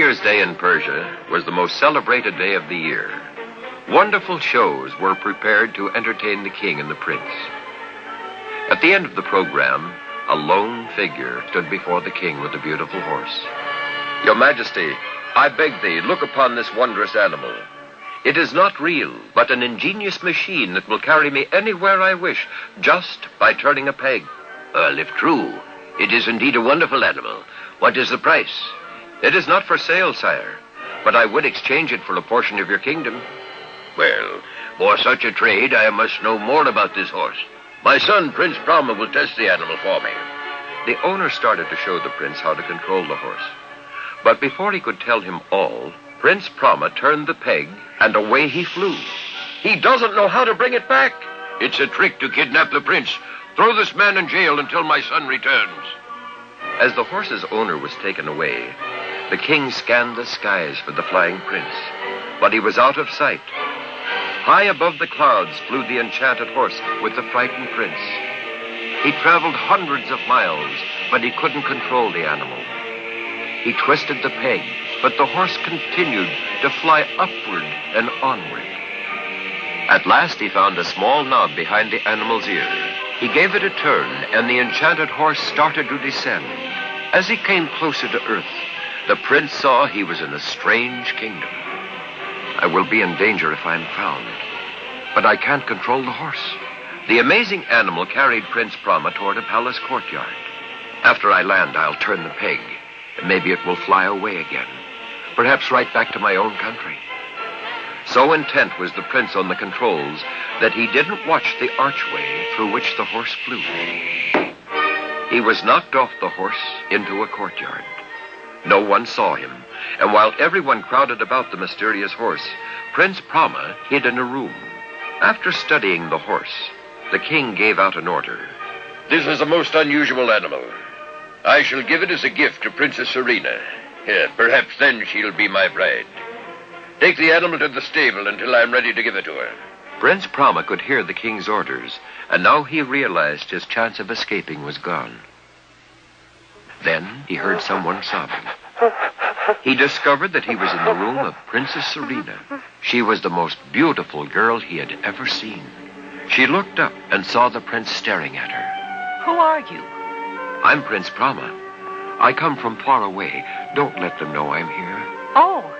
New Year's Day in Persia was the most celebrated day of the year. Wonderful shows were prepared to entertain the king and the prince. At the end of the program, a lone figure stood before the king with a beautiful horse. Your Majesty, I beg thee, look upon this wondrous animal. It is not real, but an ingenious machine that will carry me anywhere I wish, just by turning a peg. Uh, well, if true, it is indeed a wonderful animal. What is the price? It is not for sale, sire, but I would exchange it for a portion of your kingdom. Well, for such a trade, I must know more about this horse. My son, Prince Brahma, will test the animal for me. The owner started to show the prince how to control the horse. But before he could tell him all, Prince Prama turned the peg, and away he flew. He doesn't know how to bring it back. It's a trick to kidnap the prince. Throw this man in jail until my son returns. As the horse's owner was taken away, the king scanned the skies for the flying prince, but he was out of sight. High above the clouds flew the enchanted horse with the frightened prince. He traveled hundreds of miles, but he couldn't control the animal. He twisted the peg, but the horse continued to fly upward and onward. At last he found a small knob behind the animal's ear. He gave it a turn, and the enchanted horse started to descend. As he came closer to earth, the prince saw he was in a strange kingdom. I will be in danger if I'm found, but I can't control the horse. The amazing animal carried Prince Brahma toward a palace courtyard. After I land, I'll turn the peg, and maybe it will fly away again. Perhaps right back to my own country. So intent was the prince on the controls that he didn't watch the archway through which the horse flew. He was knocked off the horse into a courtyard. No one saw him, and while everyone crowded about the mysterious horse, Prince Prama hid in a room. After studying the horse, the king gave out an order. This is a most unusual animal. I shall give it as a gift to Princess Serena. Yeah, perhaps then she'll be my bride. Take the animal to the stable until I'm ready to give it to her. Prince Prama could hear the king's orders, and now he realized his chance of escaping was gone. Then he heard someone sobbing. He discovered that he was in the room of Princess Serena. She was the most beautiful girl he had ever seen. She looked up and saw the prince staring at her. Who are you? I'm Prince Brahma. I come from far away. Don't let them know I'm here. Oh,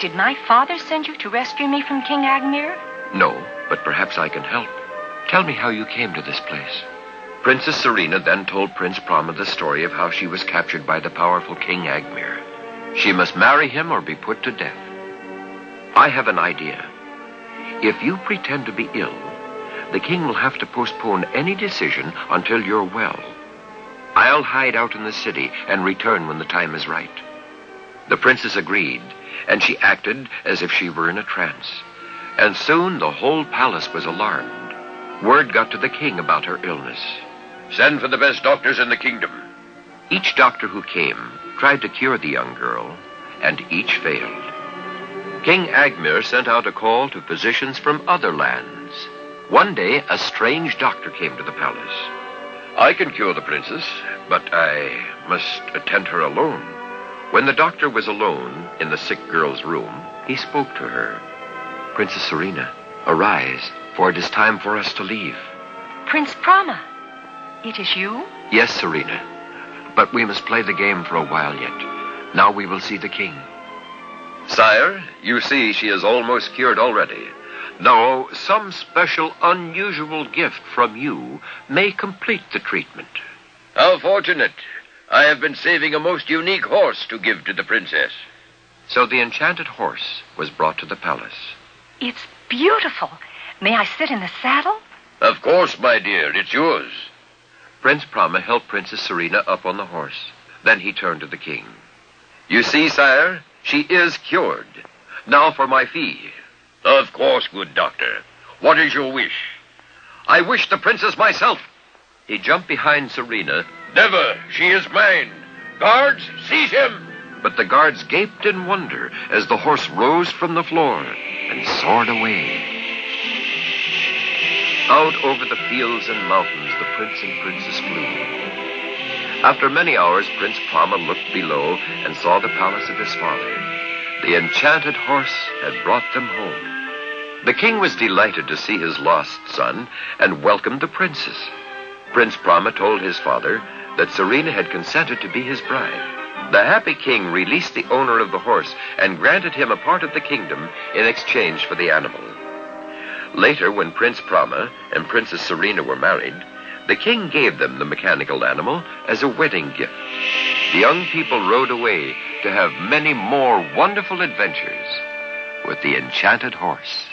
did my father send you to rescue me from King Agmir? No, but perhaps I can help. Tell me how you came to this place. Princess Serena then told Prince Brahma the story of how she was captured by the powerful King Agmir. She must marry him or be put to death. I have an idea. If you pretend to be ill, the king will have to postpone any decision until you're well. I'll hide out in the city and return when the time is right. The princess agreed, and she acted as if she were in a trance. And soon the whole palace was alarmed. Word got to the king about her illness. Send for the best doctors in the kingdom. Each doctor who came tried to cure the young girl, and each failed. King Agmir sent out a call to physicians from other lands. One day, a strange doctor came to the palace. I can cure the princess, but I must attend her alone. When the doctor was alone in the sick girl's room, he spoke to her. Princess Serena, arise, for it is time for us to leave. Prince Brahma. It is you? Yes, Serena. But we must play the game for a while yet. Now we will see the king. Sire, you see she is almost cured already. Now, some special, unusual gift from you may complete the treatment. How fortunate. I have been saving a most unique horse to give to the princess. So the enchanted horse was brought to the palace. It's beautiful. May I sit in the saddle? Of course, my dear. It's yours. Prince Prama helped Princess Serena up on the horse. Then he turned to the king. You see, sire, she is cured. Now for my fee. Of course, good doctor. What is your wish? I wish the princess myself. He jumped behind Serena. Never. She is mine. Guards, seize him. But the guards gaped in wonder as the horse rose from the floor and soared away. Out over the fields and mountains the prince and princess flew. After many hours, Prince Brahma looked below and saw the palace of his father. The enchanted horse had brought them home. The king was delighted to see his lost son and welcomed the princess. Prince Prama told his father that Serena had consented to be his bride. The happy king released the owner of the horse and granted him a part of the kingdom in exchange for the animal. Later, when Prince Brahma and Princess Serena were married, the king gave them the mechanical animal as a wedding gift. The young people rode away to have many more wonderful adventures with the enchanted horse.